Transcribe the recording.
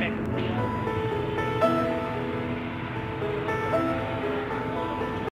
Perfect.